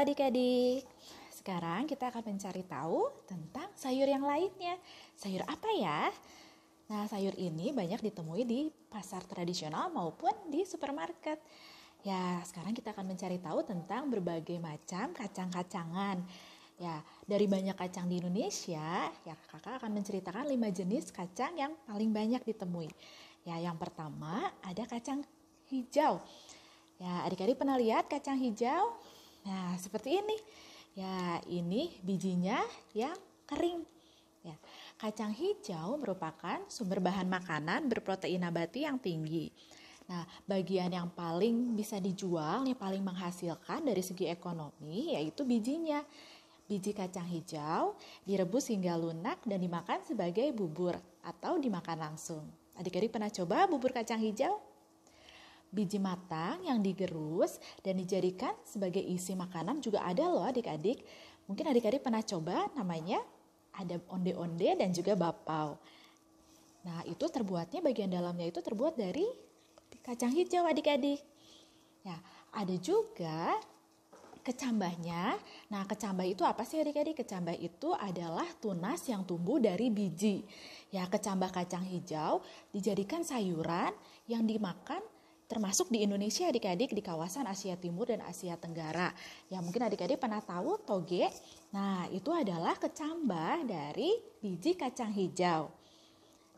adik-adik. Sekarang kita akan mencari tahu tentang sayur yang lainnya. Sayur apa ya? Nah, sayur ini banyak ditemui di pasar tradisional maupun di supermarket. Ya, sekarang kita akan mencari tahu tentang berbagai macam kacang-kacangan. Ya, dari banyak kacang di Indonesia, ya kakak akan menceritakan lima jenis kacang yang paling banyak ditemui. Ya, yang pertama ada kacang hijau. Ya, adik-adik pernah lihat kacang hijau? Nah, seperti ini. Ya, ini bijinya yang kering. Ya, kacang hijau merupakan sumber bahan makanan berprotein nabati yang tinggi. Nah, bagian yang paling bisa dijual, yang paling menghasilkan dari segi ekonomi yaitu bijinya. Biji kacang hijau direbus hingga lunak dan dimakan sebagai bubur atau dimakan langsung. Adik-adik pernah coba bubur kacang hijau? Biji matang yang digerus dan dijadikan sebagai isi makanan juga ada loh adik-adik. Mungkin adik-adik pernah coba namanya ada onde-onde dan juga bapau. Nah itu terbuatnya bagian dalamnya itu terbuat dari kacang hijau adik-adik. Ya, ada juga kecambahnya. Nah, kecambah itu apa sih adik-adik? Kecambah itu adalah tunas yang tumbuh dari biji. Ya, kecambah kacang hijau dijadikan sayuran yang dimakan termasuk di Indonesia adik-adik di kawasan Asia Timur dan Asia Tenggara. Ya mungkin adik-adik pernah tahu toge. Nah itu adalah kecambah dari biji kacang hijau.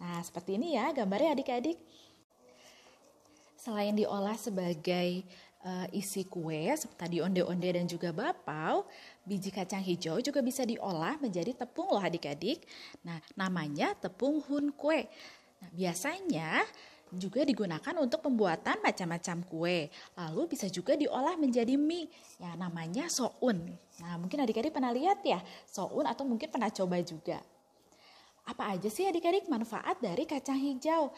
Nah seperti ini ya gambarnya adik-adik. Selain diolah sebagai uh, isi kue seperti onde-onde dan juga bapau, biji kacang hijau juga bisa diolah menjadi tepung loh adik-adik. Nah namanya tepung hun kue. Nah, biasanya juga digunakan untuk pembuatan macam-macam kue. Lalu bisa juga diolah menjadi mie ya namanya soun. Nah, mungkin adik-adik pernah lihat ya soun atau mungkin pernah coba juga. Apa aja sih adik-adik manfaat dari kacang hijau?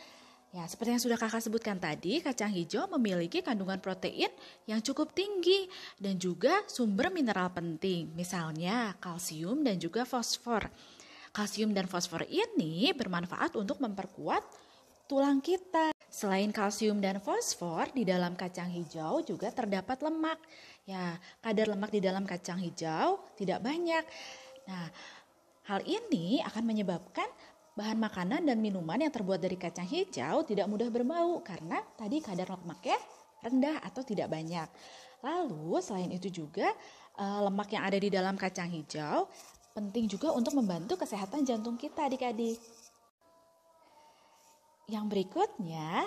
Ya, seperti yang sudah kakak sebutkan tadi, kacang hijau memiliki kandungan protein yang cukup tinggi dan juga sumber mineral penting, misalnya kalsium dan juga fosfor. Kalsium dan fosfor ini bermanfaat untuk memperkuat tulang kita. Selain kalsium dan fosfor, di dalam kacang hijau juga terdapat lemak. Ya, kadar lemak di dalam kacang hijau tidak banyak. Nah, hal ini akan menyebabkan bahan makanan dan minuman yang terbuat dari kacang hijau tidak mudah berbau karena tadi kadar lemaknya rendah atau tidak banyak. Lalu, selain itu juga eh, lemak yang ada di dalam kacang hijau penting juga untuk membantu kesehatan jantung kita adik-adik. Yang berikutnya,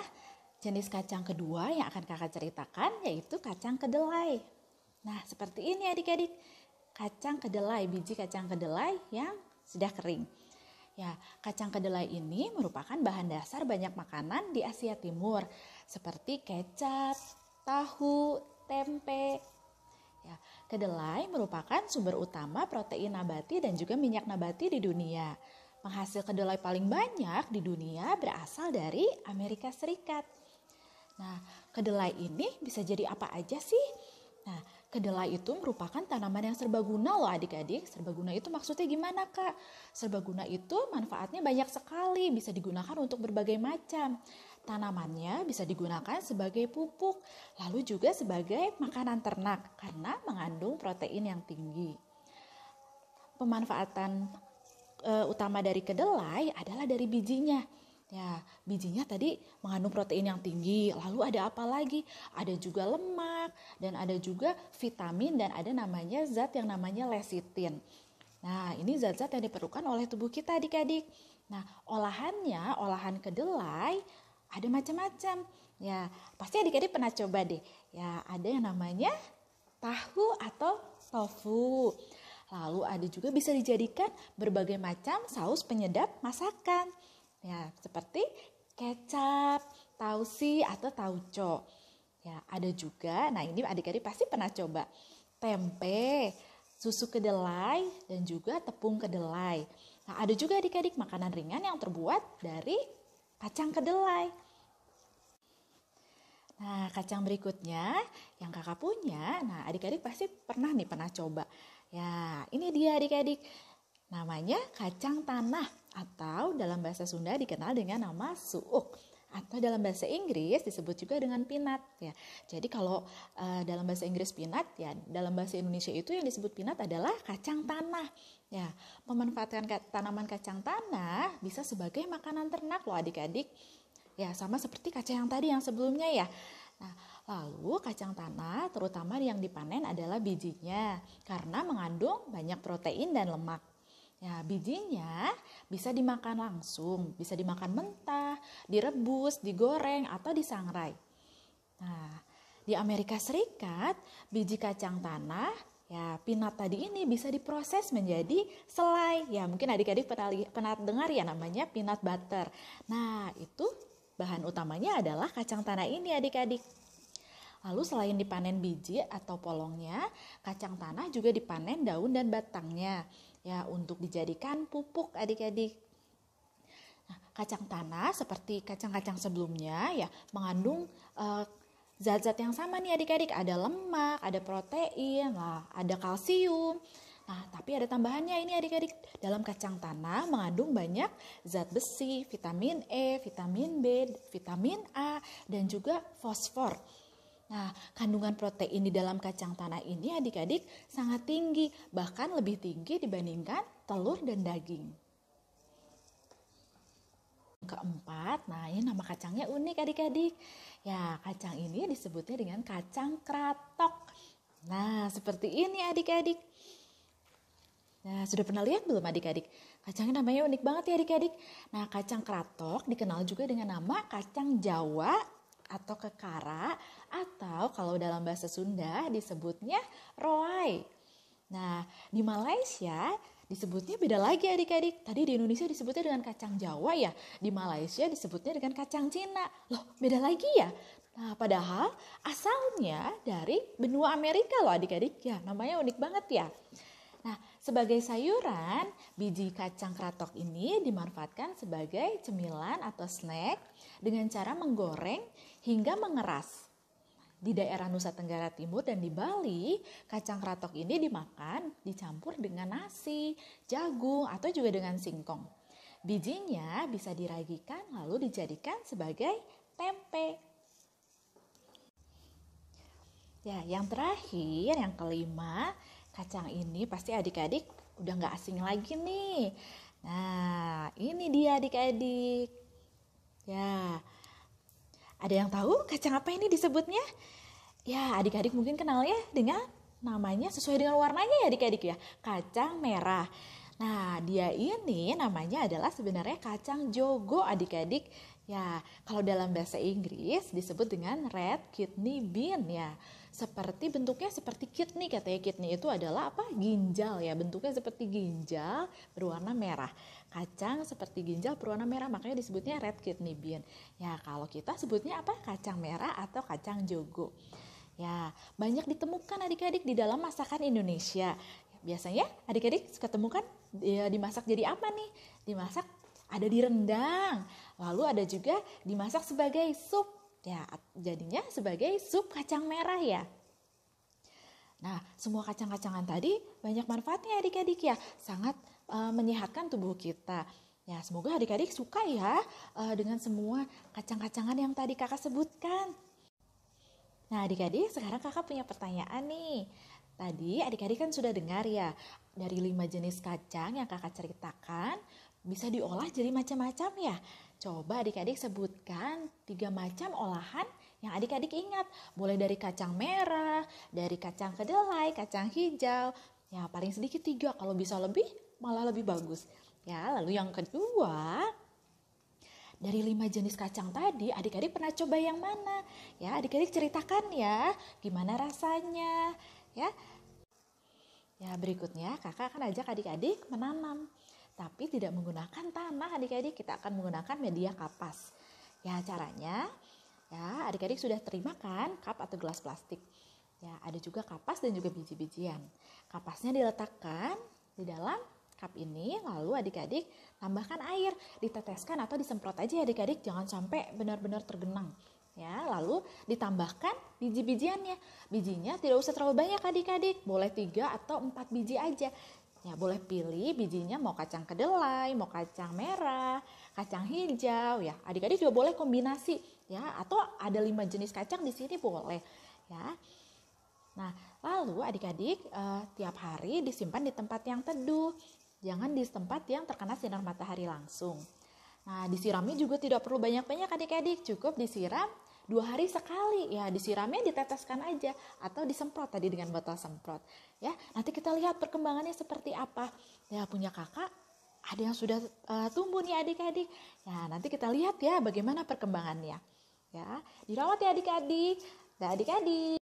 jenis kacang kedua yang akan kakak ceritakan yaitu kacang kedelai. Nah, seperti ini adik-adik. Kacang kedelai, biji kacang kedelai yang sudah kering. Ya, kacang kedelai ini merupakan bahan dasar banyak makanan di Asia Timur, seperti kecap, tahu, tempe. Ya, kedelai merupakan sumber utama protein nabati dan juga minyak nabati di dunia. Penghasil kedelai paling banyak di dunia berasal dari Amerika Serikat. Nah, kedelai ini bisa jadi apa aja sih? Nah, kedelai itu merupakan tanaman yang serbaguna loh adik-adik. Serbaguna itu maksudnya gimana kak? Serbaguna itu manfaatnya banyak sekali, bisa digunakan untuk berbagai macam. Tanamannya bisa digunakan sebagai pupuk, lalu juga sebagai makanan ternak karena mengandung protein yang tinggi. Pemanfaatan e, utama dari kedelai adalah dari bijinya. Ya, bijinya tadi mengandung protein yang tinggi. Lalu ada apa lagi? Ada juga lemak dan ada juga vitamin dan ada namanya zat yang namanya lesitin. Nah, ini zat-zat yang diperlukan oleh tubuh kita adik-adik. Nah, olahannya, olahan kedelai ada macam-macam. Ya, pasti adik-adik pernah coba deh. Ya, ada yang namanya tahu atau tofu. Lalu ada juga bisa dijadikan berbagai macam saus penyedap masakan. Ya, seperti kecap, tausi atau tauco. Ya, ada juga. Nah, ini adik-adik pasti pernah coba. Tempe, susu kedelai dan juga tepung kedelai. Nah, ada juga adik-adik makanan ringan yang terbuat dari kacang kedelai. Nah, kacang berikutnya yang kakak punya, nah adik-adik pasti pernah nih pernah coba. Ya, ini dia adik-adik. Namanya kacang tanah atau dalam bahasa Sunda dikenal dengan nama suuk. atau dalam bahasa Inggris disebut juga dengan peanut ya. Jadi kalau uh, dalam bahasa Inggris peanut ya dalam bahasa Indonesia itu yang disebut peanut adalah kacang tanah. Ya, memanfaatkan tanaman kacang tanah bisa sebagai makanan ternak loh adik-adik. Ya, sama seperti kacang yang tadi yang sebelumnya ya. Nah, lalu kacang tanah terutama yang dipanen adalah bijinya karena mengandung banyak protein dan lemak. Ya, bijinya bisa dimakan langsung, bisa dimakan mentah, direbus, digoreng, atau disangrai. Nah, di Amerika Serikat, biji kacang tanah, ya peanut tadi ini bisa diproses menjadi selai. Ya, mungkin adik-adik pernah, pernah dengar ya namanya peanut butter. Nah, itu bahan utamanya adalah kacang tanah ini adik-adik. Lalu selain dipanen biji atau polongnya, kacang tanah juga dipanen daun dan batangnya ya untuk dijadikan pupuk adik-adik. Nah, kacang tanah seperti kacang-kacang sebelumnya ya mengandung eh, zat-zat yang sama nih adik-adik. Ada lemak, ada protein, lah, ada kalsium. Nah, tapi ada tambahannya ini adik-adik. Dalam kacang tanah mengandung banyak zat besi, vitamin E, vitamin B, vitamin A, dan juga fosfor. Nah, kandungan protein di dalam kacang tanah ini adik-adik sangat tinggi, bahkan lebih tinggi dibandingkan telur dan daging. Keempat, nah ini nama kacangnya unik adik-adik. Ya, kacang ini disebutnya dengan kacang kratok. Nah, seperti ini adik-adik. Nah, sudah pernah lihat belum adik-adik? Kacangnya namanya unik banget ya adik-adik. Nah, kacang kratok dikenal juga dengan nama kacang Jawa atau kekara atau kalau dalam bahasa Sunda disebutnya roai. Nah, di Malaysia disebutnya beda lagi adik-adik. Tadi di Indonesia disebutnya dengan kacang Jawa ya, di Malaysia disebutnya dengan kacang Cina. Loh, beda lagi ya? Nah, padahal asalnya dari benua Amerika loh adik-adik. Ya, namanya unik banget ya. Nah, sebagai sayuran, biji kacang kratok ini dimanfaatkan sebagai cemilan atau snack dengan cara menggoreng hingga mengeras. Di daerah Nusa Tenggara Timur dan di Bali, kacang kratok ini dimakan dicampur dengan nasi, jagung, atau juga dengan singkong. Bijinya bisa diragikan lalu dijadikan sebagai tempe. Ya, yang terakhir, yang kelima, kacang ini pasti adik-adik udah nggak asing lagi nih. Nah, ini dia adik-adik. Ya, ada yang tahu kacang apa ini disebutnya? Ya, adik-adik mungkin kenal ya dengan namanya sesuai dengan warnanya ya adik-adik ya. Kacang merah. Nah, dia ini namanya adalah sebenarnya kacang jogo adik-adik. Ya, kalau dalam bahasa Inggris disebut dengan red kidney bean ya seperti bentuknya seperti kidney katanya. Kidney itu adalah apa? Ginjal ya. Bentuknya seperti ginjal berwarna merah. Kacang seperti ginjal berwarna merah. Makanya disebutnya red kidney bean. Ya kalau kita sebutnya apa? Kacang merah atau kacang jogo. Ya banyak ditemukan adik-adik di dalam masakan Indonesia. Biasanya adik-adik suka temukan ya, dimasak jadi apa nih? Dimasak ada di rendang lalu ada juga dimasak sebagai sup Ya, jadinya sebagai sup kacang merah ya. Nah, semua kacang-kacangan tadi banyak manfaatnya adik-adik ya. Sangat uh, menyehatkan tubuh kita. Ya, semoga adik-adik suka ya uh, dengan semua kacang-kacangan yang tadi kakak sebutkan. Nah, adik-adik sekarang kakak punya pertanyaan nih. Tadi adik-adik kan sudah dengar ya, dari lima jenis kacang yang kakak ceritakan, bisa diolah jadi macam-macam ya. Coba adik-adik sebutkan tiga macam olahan yang adik-adik ingat. Boleh dari kacang merah, dari kacang kedelai, kacang hijau. Ya paling sedikit tiga, kalau bisa lebih malah lebih bagus. Ya lalu yang kedua, dari lima jenis kacang tadi, adik-adik pernah coba yang mana? Ya, adik-adik ceritakan ya, gimana rasanya, ya. Ya, berikutnya kakak akan ajak adik-adik menanam tapi tidak menggunakan tanah adik-adik. Kita akan menggunakan media kapas. Ya caranya ya adik-adik sudah terima kan cup atau gelas plastik? Ya ada juga kapas dan juga biji-bijian. Kapasnya diletakkan di dalam cup ini lalu adik-adik tambahkan air. Diteteskan atau disemprot aja adik-adik. Jangan sampai benar-benar tergenang. Ya lalu ditambahkan biji-bijiannya. Bijinya tidak usah terlalu banyak adik-adik. Boleh tiga atau empat biji aja Ya boleh pilih bijinya mau kacang kedelai, mau kacang merah, kacang hijau ya. Adik-adik juga boleh kombinasi ya atau ada lima jenis kacang di sini boleh ya. Nah, lalu adik-adik uh, tiap hari disimpan di tempat yang teduh. Jangan di tempat yang terkena sinar matahari langsung. Nah, disiramnya juga tidak perlu banyak-banyak adik-adik, cukup disiram dua hari sekali. Ya disiramnya diteteskan aja. Atau disemprot tadi dengan botol semprot. Ya nanti kita lihat perkembangannya seperti apa. Ya punya kakak ada yang sudah uh, tumbuh nih adik-adik. Ya nanti kita lihat ya bagaimana perkembangannya. Ya dirawat ya adik-adik. Adik-adik